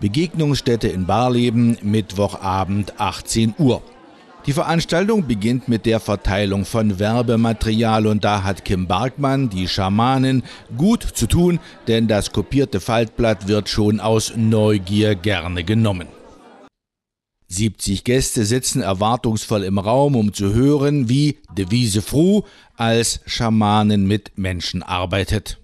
Begegnungsstätte in Barleben, Mittwochabend 18 Uhr. Die Veranstaltung beginnt mit der Verteilung von Werbematerial und da hat Kim Barkmann, die Schamanin, gut zu tun, denn das kopierte Faltblatt wird schon aus Neugier gerne genommen. 70 Gäste sitzen erwartungsvoll im Raum, um zu hören, wie Devise Fru als Schamanin mit Menschen arbeitet.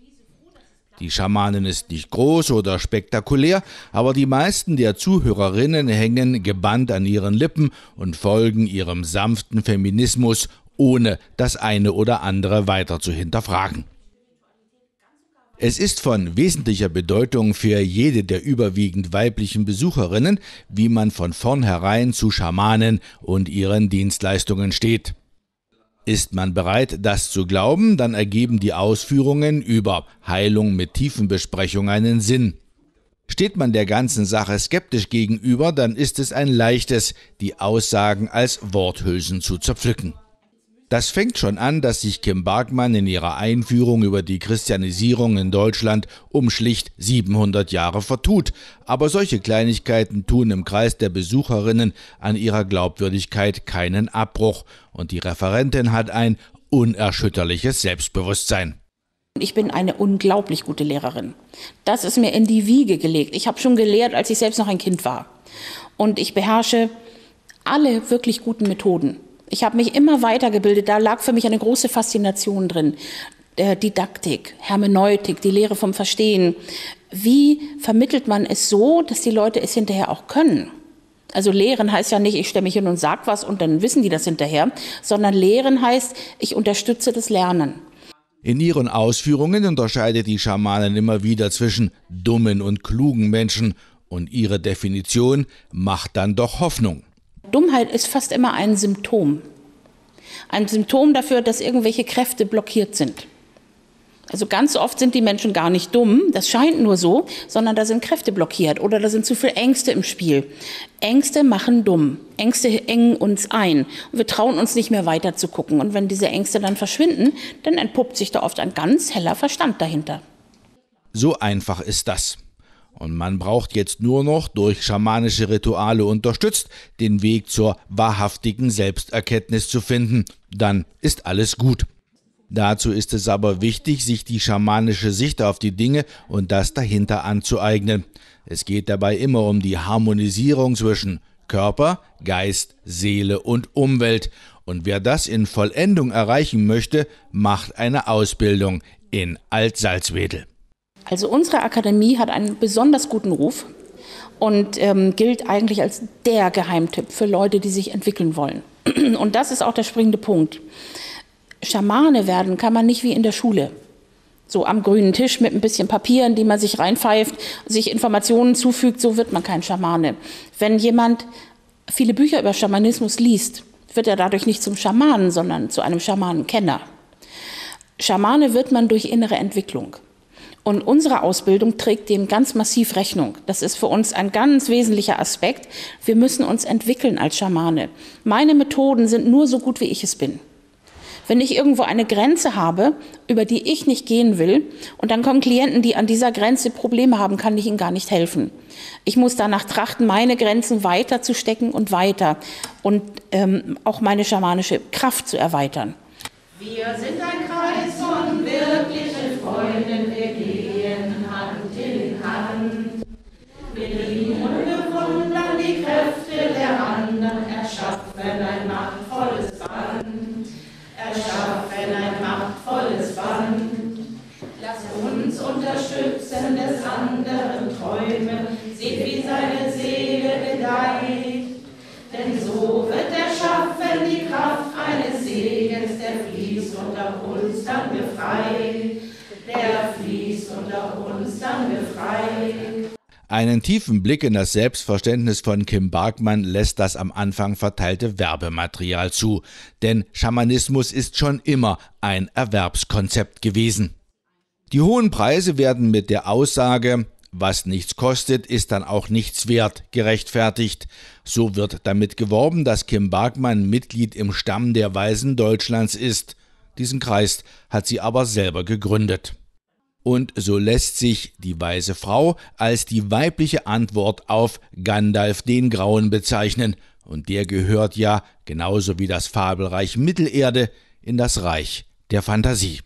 Die Schamanin ist nicht groß oder spektakulär, aber die meisten der Zuhörerinnen hängen gebannt an ihren Lippen und folgen ihrem sanften Feminismus, ohne das eine oder andere weiter zu hinterfragen. Es ist von wesentlicher Bedeutung für jede der überwiegend weiblichen Besucherinnen, wie man von vornherein zu Schamanen und ihren Dienstleistungen steht. Ist man bereit, das zu glauben, dann ergeben die Ausführungen über Heilung mit Tiefenbesprechung einen Sinn. Steht man der ganzen Sache skeptisch gegenüber, dann ist es ein leichtes, die Aussagen als Worthülsen zu zerpflücken. Das fängt schon an, dass sich Kim Barkmann in ihrer Einführung über die Christianisierung in Deutschland um schlicht 700 Jahre vertut. Aber solche Kleinigkeiten tun im Kreis der Besucherinnen an ihrer Glaubwürdigkeit keinen Abbruch. Und die Referentin hat ein unerschütterliches Selbstbewusstsein. Ich bin eine unglaublich gute Lehrerin. Das ist mir in die Wiege gelegt. Ich habe schon gelehrt, als ich selbst noch ein Kind war. Und ich beherrsche alle wirklich guten Methoden. Ich habe mich immer weitergebildet. Da lag für mich eine große Faszination drin. Der Didaktik, Hermeneutik, die Lehre vom Verstehen. Wie vermittelt man es so, dass die Leute es hinterher auch können? Also lehren heißt ja nicht, ich stelle mich hin und sag was und dann wissen die das hinterher, sondern lehren heißt, ich unterstütze das Lernen. In ihren Ausführungen unterscheidet die Schamanin immer wieder zwischen dummen und klugen Menschen und ihre Definition macht dann doch Hoffnung. Dummheit ist fast immer ein Symptom. Ein Symptom dafür, dass irgendwelche Kräfte blockiert sind. Also ganz oft sind die Menschen gar nicht dumm, das scheint nur so, sondern da sind Kräfte blockiert oder da sind zu viele Ängste im Spiel. Ängste machen dumm. Ängste engen uns ein und wir trauen uns nicht mehr weiter zu gucken. Und wenn diese Ängste dann verschwinden, dann entpuppt sich da oft ein ganz heller Verstand dahinter. So einfach ist das. Und man braucht jetzt nur noch durch schamanische Rituale unterstützt den Weg zur wahrhaftigen Selbsterkenntnis zu finden. Dann ist alles gut. Dazu ist es aber wichtig, sich die schamanische Sicht auf die Dinge und das dahinter anzueignen. Es geht dabei immer um die Harmonisierung zwischen Körper, Geist, Seele und Umwelt. Und wer das in Vollendung erreichen möchte, macht eine Ausbildung in Altsalzwedel. Also unsere Akademie hat einen besonders guten Ruf und ähm, gilt eigentlich als der Geheimtipp für Leute, die sich entwickeln wollen. Und das ist auch der springende Punkt. Schamane werden kann man nicht wie in der Schule. So am grünen Tisch mit ein bisschen Papier, in die man sich reinpfeift, sich Informationen zufügt, so wird man kein Schamane. Wenn jemand viele Bücher über Schamanismus liest, wird er dadurch nicht zum Schamanen, sondern zu einem Schamanenkenner. Schamane wird man durch innere Entwicklung. Und unsere Ausbildung trägt dem ganz massiv Rechnung. Das ist für uns ein ganz wesentlicher Aspekt. Wir müssen uns entwickeln als Schamane. Meine Methoden sind nur so gut, wie ich es bin. Wenn ich irgendwo eine Grenze habe, über die ich nicht gehen will, und dann kommen Klienten, die an dieser Grenze Probleme haben, kann ich ihnen gar nicht helfen. Ich muss danach trachten, meine Grenzen weiter zu stecken und weiter und ähm, auch meine schamanische Kraft zu erweitern. Wir sind ein anderen, erschaffen ein machtvolles Band, erschaffen ein machtvolles Band. Lass uns unterstützen des anderen Träume, seht wie seine Seele gedeiht. Denn so wird der Schaffen die Kraft eines Segens, der fließt unter uns dann befreit. Der fließt unter uns dann befreit. Einen tiefen Blick in das Selbstverständnis von Kim Barkmann lässt das am Anfang verteilte Werbematerial zu, denn Schamanismus ist schon immer ein Erwerbskonzept gewesen. Die hohen Preise werden mit der Aussage, was nichts kostet, ist dann auch nichts wert, gerechtfertigt. So wird damit geworben, dass Kim Barkmann Mitglied im Stamm der Weisen Deutschlands ist. Diesen Kreis hat sie aber selber gegründet. Und so lässt sich die weise Frau als die weibliche Antwort auf Gandalf den Grauen bezeichnen, und der gehört ja, genauso wie das Fabelreich Mittelerde, in das Reich der Fantasie.